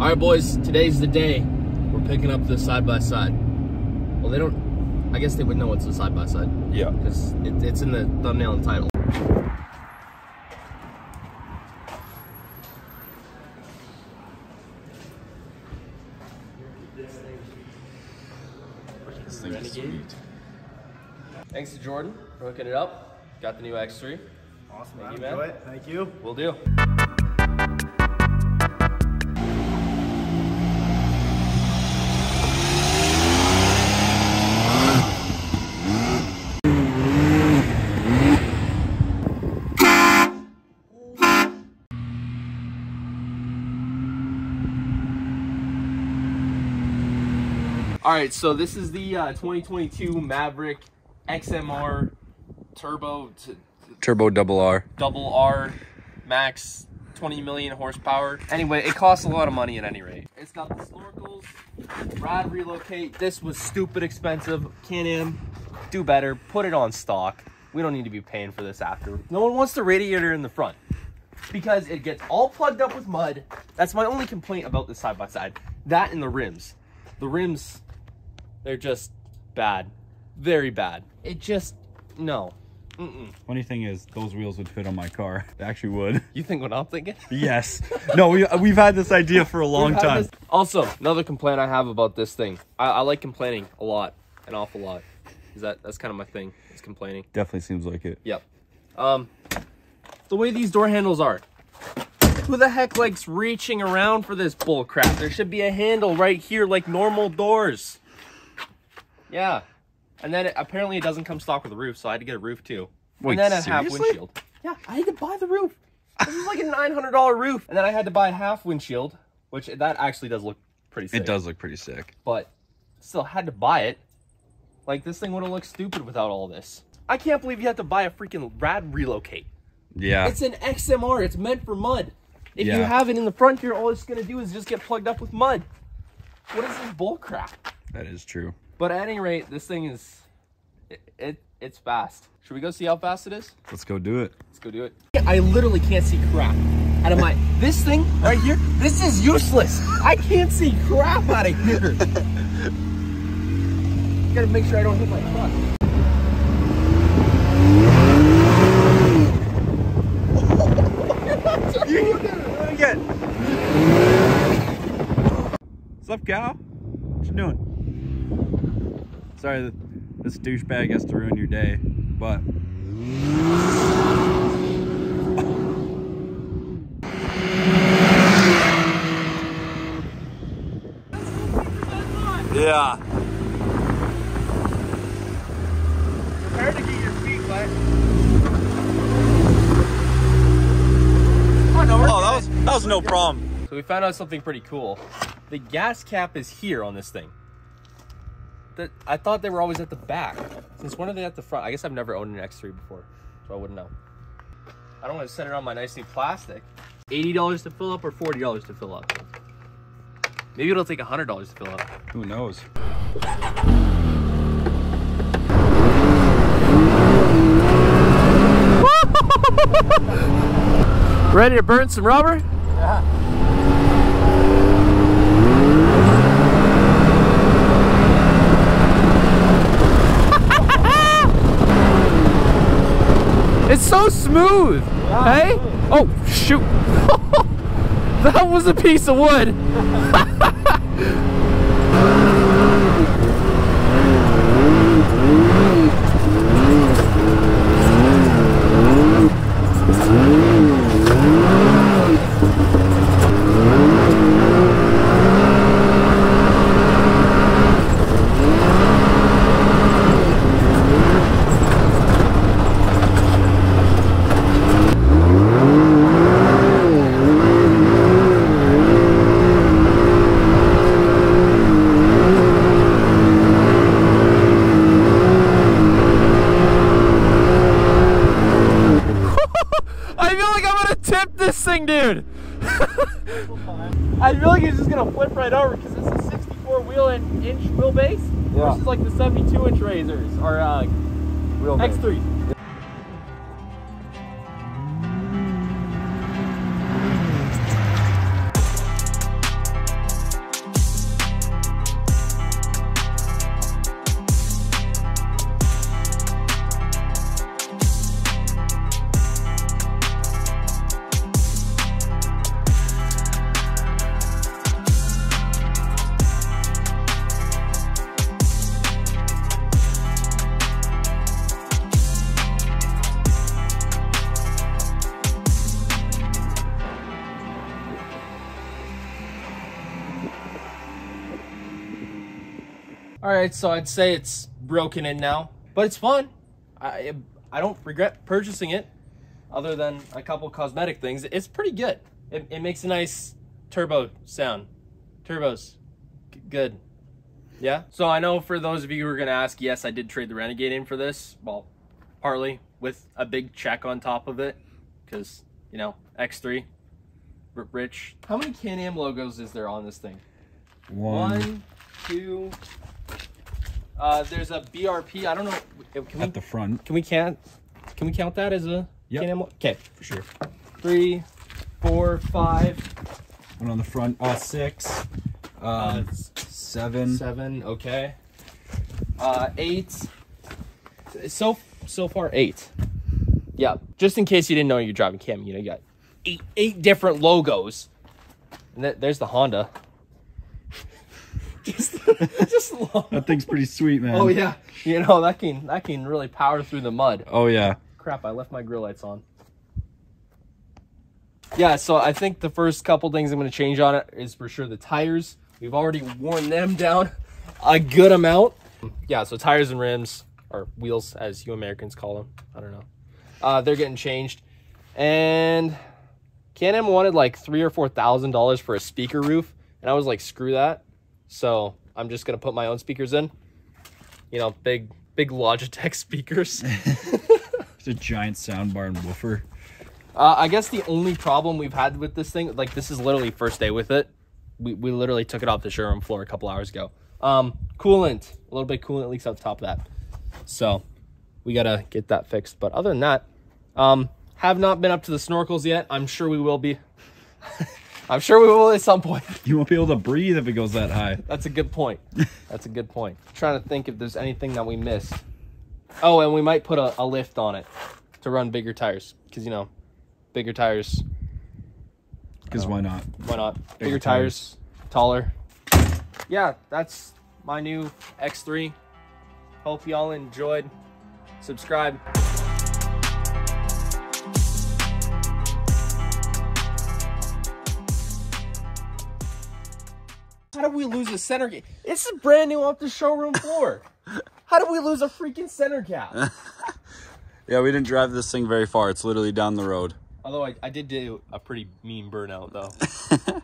All right, boys, today's the day. We're picking up the side by side. Well, they don't, I guess they would know it's a side by side Yeah. because it, it's in the thumbnail and title. This thing is sweet. Thanks to Jordan for hooking it up. Got the new X3. Awesome, Thank man. you, man. Enjoy it. Thank you. Will do. All right, so this is the uh, 2022 Maverick XMR Turbo Turbo double R. double R max 20 million horsepower. Anyway, it costs a lot of money at any rate. It's got the snorkels, rad relocate. This was stupid expensive. Can-Am, do better. Put it on stock. We don't need to be paying for this after. No one wants the radiator in the front because it gets all plugged up with mud. That's my only complaint about this side by side. That and the rims. The rims, they're just bad. Very bad. It just, no. Mm-mm. Funny thing is, those wheels would fit on my car. They actually would. You think what I'm thinking? Yes. No, we, we've had this idea for a long time. this- Also, another complaint I have about this thing. I, I like complaining a lot, an awful lot. Is that that's kind of my thing? Is complaining. Definitely seems like it. Yep. Um, the way these door handles are. Who the heck likes reaching around for this bull crap? There should be a handle right here, like normal doors. Yeah. And then it, apparently it doesn't come stock with a roof, so I had to get a roof too. Wait, and then a half seriously? windshield. Yeah, I had to buy the roof. This is like a nine hundred dollar roof, and then I had to buy a half windshield, which that actually does look pretty sick. It does look pretty sick. but still had to buy it. Like this thing would have looked stupid without all this. I can't believe you have to buy a freaking rad relocate. Yeah. It's an XMR. It's meant for mud. If you have it in the front here, all it's gonna do is just get plugged up with mud. What is this bull crap? that is true. But at any rate, this thing is it, it it's fast. Should we go see how fast it is? Let's go do it. Let's go do it. I literally can't see crap out of my this thing right here. This is useless. I can't see crap out of here. Gotta make sure I don't hit my truck. again. What's up, gal? What you doing? Sorry, that this douchebag has to ruin your day, but. Yeah. Prepare to get your feet wet. Oh, that was that was no problem. So we found out something pretty cool. The gas cap is here on this thing. That I thought they were always at the back. Since when are they at the front? I guess I've never owned an X3 before, so I wouldn't know. I don't want to set it on my nice new plastic. $80 to fill up or $40 to fill up? Maybe it'll take $100 to fill up. Who knows? Ready to burn some rubber? It's so smooth. Hey? Oh, shoot. that was a piece of wood. I feel like I'm gonna tip this thing, dude. I feel like it's just gonna flip right over because it's a 64 wheel and inch wheelbase Yeah. versus like the 72 inch RZRs or uh, X3. All right, so I'd say it's broken in now, but it's fun. I I don't regret purchasing it, other than a couple cosmetic things. It's pretty good. It, it makes a nice turbo sound. Turbos, G- good. Yeah. So I know for those of you who are gonna ask, yes, I did trade the Renegade in for this. Well, partly with a big check on top of it, because you know X3, rich. How many Can-Am logos is there on this thing? One, One, two. Uh, there's a BRP. I don't know. Can we at the front can we count? Can we count that as a Yep. Can-Am? Okay, for sure. three, four, five, One on the front. Uh, six. uh, Um, s- seven. seven. Okay. Uh, eight. So so far eight. Yeah. Just in case you didn't know you're driving Cam, you know you got eight eight different logos. And th- there's the Honda. Just just long. That thing's pretty sweet, man. Oh yeah, you know that can that can really power through the mud. Oh yeah. Crap, I left my grill lights on. Yeah, so I think the first couple things I'm going to change on it is for sure the tires. We've already worn them down a good amount. Yeah, so tires and rims, or wheels as you Americans call them. I don't know. Uh, they're getting changed. And Can-Am wanted like three or four thousand dollars for a speaker roof, and I was like, screw that. So I'm just gonna put my own speakers in. You know, big big Logitech speakers. It's a giant soundbar and woofer. Uh, I guess the only problem we've had with this thing, like this is literally first day with it. We, we literally took it off the showroom floor a couple hours ago. Um, coolant, a little bit coolant leaks out the top of that. So we gotta get that fixed. But other than that, um, have not been up to the snorkels yet. I'm sure we will be. I'm sure we will at some point. You won't be able to breathe if it goes that high. That's a good point. That's a good point. trying to think if there's anything that we missed. Oh, and we might put a, a lift on it to run bigger tires. Because, you know, bigger tires Because why um, not? Why not? Bigger, Bigger tires, taller. Yeah, that's my new X3. Hope y'all enjoyed. Subscribe. How did we lose a center gate? This is brand new off the showroom floor. How did we lose a freaking center cap? Yeah, we didn't drive this thing very far. It's literally down the road. Although I, I did do a pretty mean burnout though.